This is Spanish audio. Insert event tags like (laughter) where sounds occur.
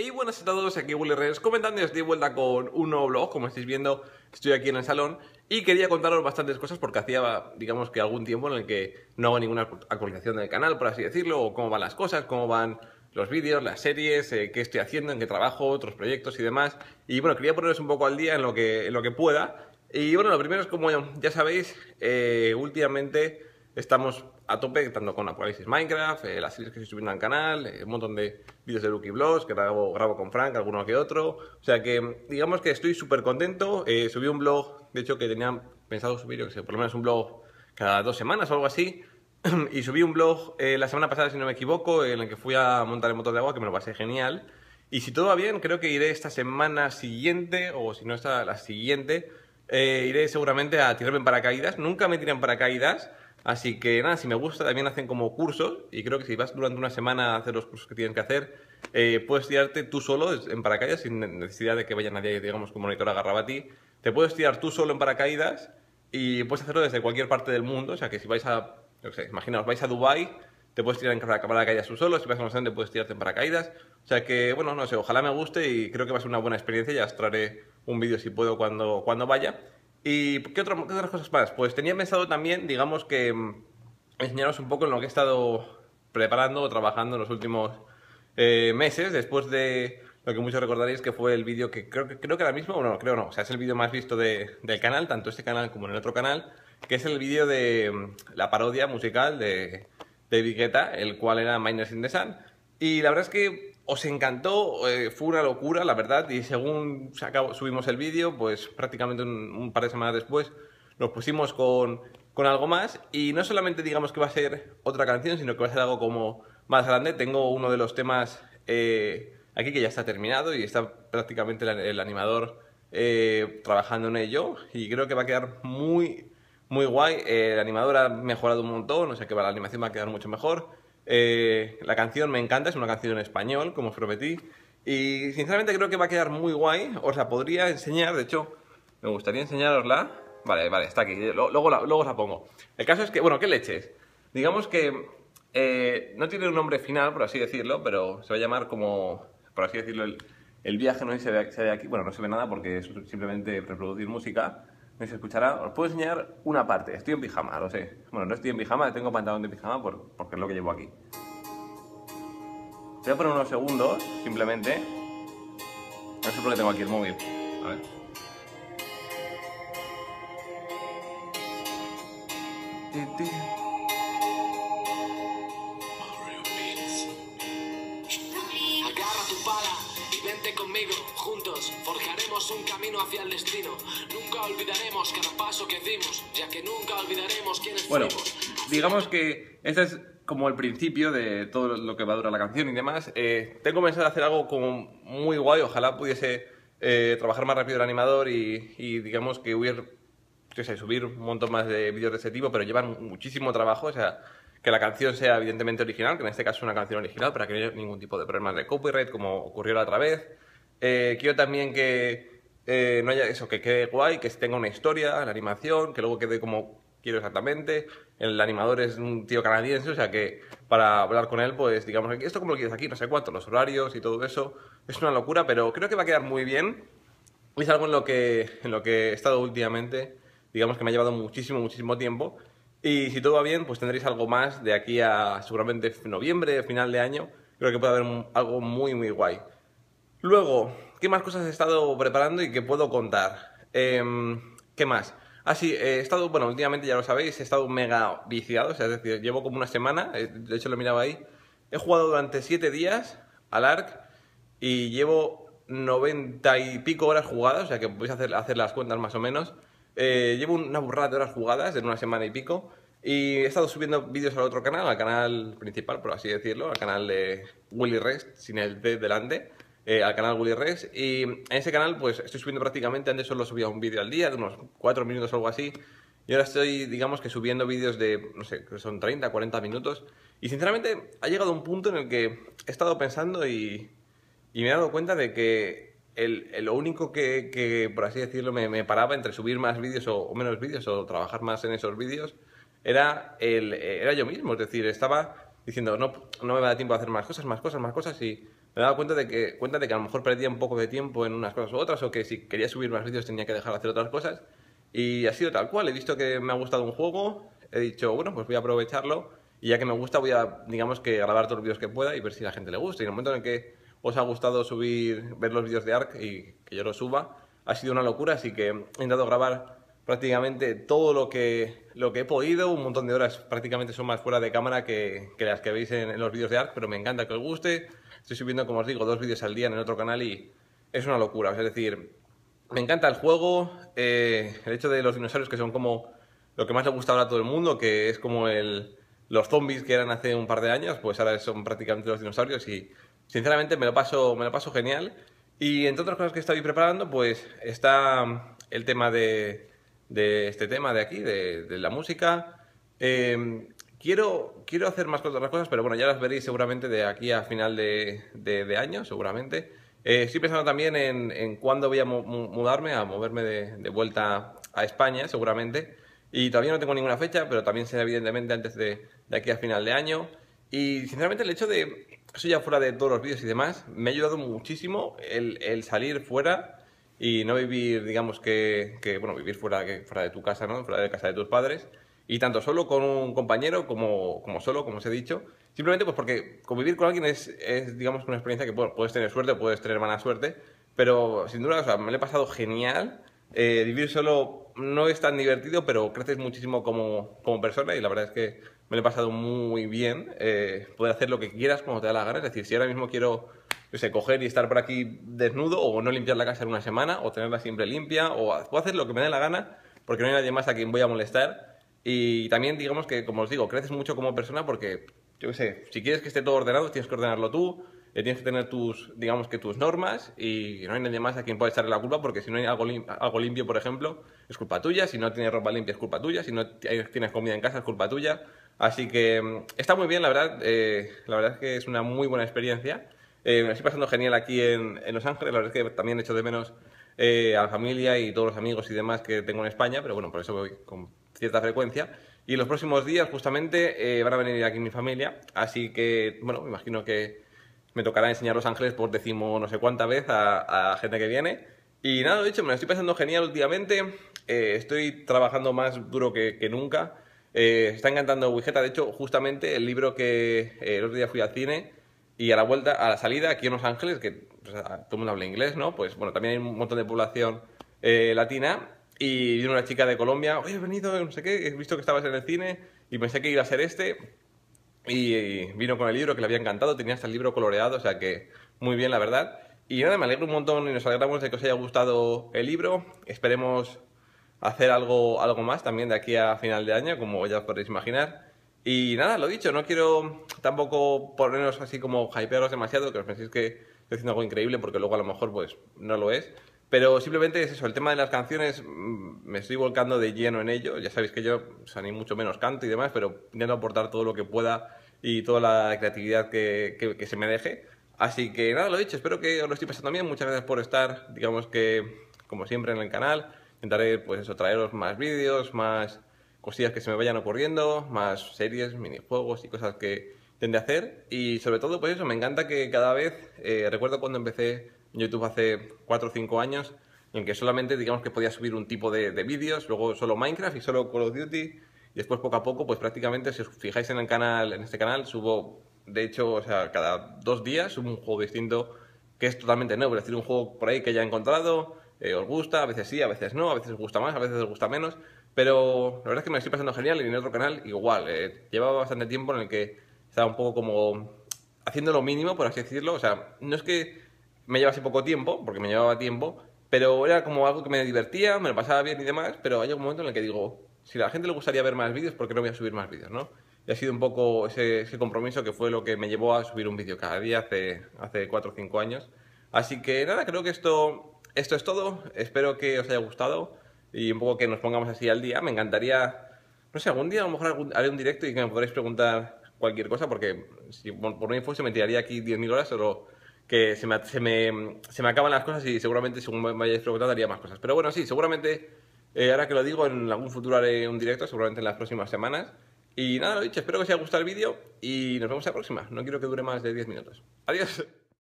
Hey, buenas a todos, aquí Willy Reyes comentando y estoy de vuelta con un nuevo blog, como estáis viendo estoy aquí en el salón y quería contaros bastantes cosas porque hacía, digamos que algún tiempo en el que no hago ninguna actualización del canal, por así decirlo, o cómo van las cosas, cómo van los vídeos, las series, eh, qué estoy haciendo, en qué trabajo, otros proyectos y demás. Y bueno, quería poneros un poco al día en lo que, en lo que pueda. Y bueno, lo primero es como ya sabéis, eh, últimamente estamos a tope, tanto con Apocalipsis Minecraft, eh, las series que estoy subiendo al canal, eh, un montón de vídeos de Lucky Blogs que grabo, grabo con Frank, alguno que otro. O sea que, digamos que estoy súper contento. Eh, subí un blog, de hecho, que tenía pensado subir, que sé, por lo menos un blog cada dos semanas o algo así. (clears throat) y subí un blog la semana pasada, si no me equivoco, en el que fui a montar el motor de agua, que me lo pasé genial. Y si todo va bien, creo que iré esta semana siguiente, o si no esta la siguiente, iré seguramente a tirarme en paracaídas. Nunca me tiré en paracaídas. Así que nada, si me gusta, también hacen como cursos y creo que si vas durante una semana a hacer los cursos que tienes que hacer, eh, puedes tirarte tú solo en paracaídas sin necesidad de que vaya nadie, digamos, con monitor agarrado a ti. Te puedes tirar tú solo en paracaídas y puedes hacerlo desde cualquier parte del mundo. O sea que si vais a, no imaginaos, vais a Dubai te puedes tirar en paracaídas tú solo. Si vas a Los Andes, puedes tirarte en paracaídas. O sea que, bueno, no sé, ojalá me guste y creo que va a ser una buena experiencia. Ya os traeré un vídeo si puedo cuando, cuando vaya. ¿Y qué, otras cosas más? Pues tenía pensado también, digamos que, mm, enseñaros un poco en lo que he estado preparando o trabajando en los últimos eh, meses, después de lo que muchos recordaréis que fue el vídeo que creo, que creo que ahora mismo, bueno, no, creo no, o sea, es el vídeo más visto del canal, tanto este canal como en el otro canal, que es el vídeo de mm, la parodia musical de, de el cual era Miners in the Sun. Y la verdad es que os encantó, eh, fue una locura, la verdad, y según subimos el vídeo, pues prácticamente un, par de semanas después nos pusimos con, algo más, y no solamente digamos que va a ser otra canción, sino que va a ser algo como más grande. Tengo uno de los temas eh, aquí que ya está terminado y está prácticamente el, animador eh, trabajando en ello, y creo que va a quedar muy, muy guay. el animador ha mejorado un montón, o sea que la animación va a quedar mucho mejor. Eh, la canción me encanta, es una canción en español, como os prometí. Y sinceramente creo que va a quedar muy guay. Os la podría enseñar, de hecho, me gustaría enseñarosla. Vale, vale, está aquí. Luego, la, luego os la pongo. El caso es que, bueno, ¿qué leches? Digamos que eh, no tiene un nombre final, por así decirlo, pero se va a llamar como, por así decirlo, el, viaje. No sé si se ve, se ve aquí. Bueno, no se ve nada porque es simplemente reproducir música no se escuchará. Os puedo enseñar una parte. Estoy en pijama, lo sé. Bueno, no estoy en pijama, tengo pantalón de pijama porque es lo que llevo aquí. Voy a poner unos segundos, simplemente. No sé por qué tengo aquí el móvil. A ver. conmigo, un camino hacia el destino. Nunca olvidaremos cada paso que dimos, ya que nunca olvidaremos quiénes bueno, digamos que este es como el principio de todo lo que va a durar la canción y demás. Eh, tengo pensado hacer algo como muy guay, ojalá pudiese eh, trabajar más rápido el animador y, digamos que hubiera, yo sé, subir un montón más de vídeos de ese tipo, pero llevan muchísimo trabajo, o sea, que la canción sea evidentemente original, que en este caso es una canción original para que no haya ningún tipo de problemas de copyright como ocurrió la otra vez. Eh, quiero también que eh, no haya eso, que quede guay, que tenga una historia, la animación, que luego quede como quiero exactamente. El animador es un tío canadiense, o sea que para hablar con él, pues digamos, esto como lo quieres aquí, no sé cuánto, los horarios y todo eso, es una locura, pero creo que va a quedar muy bien. Es algo en lo que, en lo que he estado últimamente, digamos que me ha llevado muchísimo, muchísimo tiempo. Y si todo va bien, pues tendréis algo más de aquí a seguramente noviembre, final de año. Creo que puede haber algo muy, muy guay. Luego, ¿qué más cosas he estado preparando y que puedo contar? Em, ¿Qué más? Ah, sí, he estado, bueno, últimamente ya lo sabéis, he estado mega viciado, o sea, es decir, llevo como una semana, eh, de hecho lo miraba ahí. He jugado durante 7 días al ARC y llevo 90 y pico horas jugadas, o sea que podéis hacer, hacer las cuentas más o menos. Eh, llevo una burrada de horas jugadas en una semana y pico. Y he estado subiendo vídeos al otro canal, al canal principal, por así decirlo, al canal de Willy Rest, sin el D delante, eh, al canal Willy Rest. Y en ese canal, pues estoy subiendo prácticamente, antes solo subía un vídeo al día, de unos 4 minutos o algo así. Y ahora estoy, digamos que subiendo vídeos de, no sé, que son 30, 40 minutos. Y sinceramente ha llegado un punto en el que he estado pensando y, y me he dado cuenta de que el, lo único que, por así decirlo, me, paraba entre subir más vídeos o, menos vídeos o trabajar más en esos vídeos era, el, era yo mismo. Es decir, estaba diciendo, no, no me da tiempo a hacer más cosas, más cosas, más cosas y me daba cuenta de que, cuenta de que a lo mejor perdía un poco de tiempo en unas cosas u otras, o que si quería subir más vídeos tenía que dejar de hacer otras cosas. Y ha sido tal cual. He visto que me ha gustado un juego, he dicho, bueno, pues voy a aprovecharlo. Y ya que me gusta, voy a, digamos que, grabar todos los vídeos que pueda y ver si a la gente le gusta. Y en el momento en el que os ha gustado subir, ver los vídeos de ARC y que yo los suba, ha sido una locura. Así que he intentado grabar prácticamente todo lo que, lo que he podido, un montón de horas prácticamente son más fuera de cámara que, que las que veis en, en, los vídeos de ARC, pero me encanta que os guste. Estoy subiendo, como os digo, dos vídeos al día en el otro canal y es una locura. Es decir, me encanta el juego, eh, el hecho de los dinosaurios que son como lo que más le gusta ahora a todo el mundo, que es como el, los zombies que eran hace un par de años, pues ahora son prácticamente los dinosaurios y sinceramente me lo paso, me lo paso genial. Y entre otras cosas que estoy preparando, pues está el tema de de este tema de aquí, de, la música. Eh, quiero, quiero hacer más otras cosas, pero bueno, ya las veréis seguramente de aquí a final de, de, de año, seguramente. Eh, estoy pensando también en, en cuándo voy a mudarme, a moverme de, vuelta a España, seguramente. Y todavía no tengo ninguna fecha, pero también será evidentemente antes de, aquí a final de año. Y sinceramente el hecho de, eso ya fuera de todos los vídeos y demás, me ha ayudado muchísimo el, el salir fuera y no vivir, digamos que, que bueno, vivir fuera, que, fuera de tu casa, ¿no? Fuera de casa de tus padres. Y tanto solo con un compañero como, como solo, como os he dicho. Simplemente pues porque convivir con alguien es, es digamos, una experiencia que bueno, puedes tener suerte puedes tener mala suerte. Pero sin duda, o sea, me lo he pasado genial. Eh, vivir solo no es tan divertido, pero creces muchísimo como, como persona y la verdad es que me lo he pasado muy bien. Eh, poder hacer lo que quieras cuando te da la gana. Es decir, si ahora mismo quiero yo sé, coger y estar por aquí desnudo o no limpiar la casa en una semana o tenerla siempre limpia o puedo hacer lo que me dé la gana porque no hay nadie más a quien voy a molestar. Y también digamos que, como os digo, creces mucho como persona porque, yo qué sé, si quieres que esté todo ordenado, tienes que ordenarlo tú, eh, tienes que tener tus, digamos que tus normas y no hay nadie más a quien pueda echarle la culpa porque si no hay algo, algo limpio, por ejemplo, es culpa tuya, si no tienes ropa limpia es culpa tuya, si no tienes comida en casa es culpa tuya. Así que mm, está muy bien, la verdad, eh, la verdad es que es una muy buena experiencia. Eh, me estoy pasando genial aquí en, en, Los Ángeles, la verdad es que también echo de menos eh, a la familia y todos los amigos y demás que tengo en España, pero bueno, por eso voy con cierta frecuencia. Y los próximos días justamente eh, van a venir aquí mi familia, así que, bueno, me imagino que me tocará enseñar Los Ángeles por decimo no sé cuánta vez a, a gente que viene. Y nada, lo dicho, me lo estoy pasando genial últimamente, eh, estoy trabajando más duro que, nunca. Eh, está encantando Wigeta, de hecho, justamente el libro que el otro día fui al cine y a la vuelta, a la salida, aquí en Los Ángeles, que pues, todo el mundo habla inglés, ¿no? Pues bueno, también hay un montón de población eh, latina. Y vino una chica de Colombia, oye, he venido, no sé qué, he visto que estabas en el cine y pensé que iba a ser este. Y vino con el libro que le había encantado, tenía hasta el libro coloreado, o sea que muy bien, la verdad. Y nada, me alegro un montón y nos alegramos de que os haya gustado el libro. Esperemos hacer algo, algo más también de aquí a final de año, como ya os podréis imaginar. Y nada, lo dicho, no quiero tampoco ponernos así como hypearos demasiado, que os penséis que estoy haciendo algo increíble, porque luego a lo mejor pues no lo es. Pero simplemente es eso, el tema de las canciones, mm, me estoy volcando de lleno en ello. Ya sabéis que yo, o sea, ni mucho menos canto y demás, pero intento aportar todo lo que pueda y toda la creatividad que, que, que se me deje. Así que nada, lo dicho, espero que os lo estoy pasando bien. Muchas gracias por estar, digamos que, como siempre, en el canal. Intentaré, pues eso, traeros más vídeos, más cosillas que se me vayan ocurriendo, más series, minijuegos y cosas que tende a hacer. Y sobre todo, pues eso, me encanta que cada vez, eh, recuerdo cuando empecé YouTube hace 4 o 5 años, en que solamente digamos que podía subir un tipo de, de vídeos, luego solo Minecraft y solo Call of Duty, y después poco a poco, pues prácticamente, si os fijáis en el canal, en este canal, subo, de hecho, o sea, cada dos días subo un juego distinto que es totalmente nuevo, es decir, un juego por ahí que ya he encontrado, eh, os gusta, a veces sí, a veces no, a veces os gusta más, a veces os gusta menos, pero la verdad es que me estoy pasando genial y en otro canal igual. Eh, llevaba bastante tiempo en el que estaba un poco como haciendo lo mínimo, por así decirlo. O sea, no es que me llevase poco tiempo, porque me llevaba tiempo, pero era como algo que me divertía, me lo pasaba bien y demás, pero hay un momento en el que digo, si a la gente le gustaría ver más vídeos, ¿por qué no voy a subir más vídeos, no? Y ha sido un poco ese, ese compromiso que fue lo que me llevó a subir un vídeo cada día hace, hace 4 o 5 años. Así que nada, creo que esto, esto es todo. Espero que os haya gustado y un poco que nos pongamos así al día. Me encantaría, no sé, algún día a lo mejor haré un directo y que me podréis preguntar cualquier cosa, porque si por mí fuese me tiraría aquí 10.000 horas, solo que se me, se, me, se me acaban las cosas y seguramente según me vayáis preguntando haría más cosas. Pero bueno, sí, seguramente, eh, ahora que lo digo, en algún futuro haré un directo, seguramente en las próximas semanas. Y nada, lo dicho, espero que os haya gustado el vídeo y nos vemos la próxima. No quiero que dure más de 10 minutos. Adiós.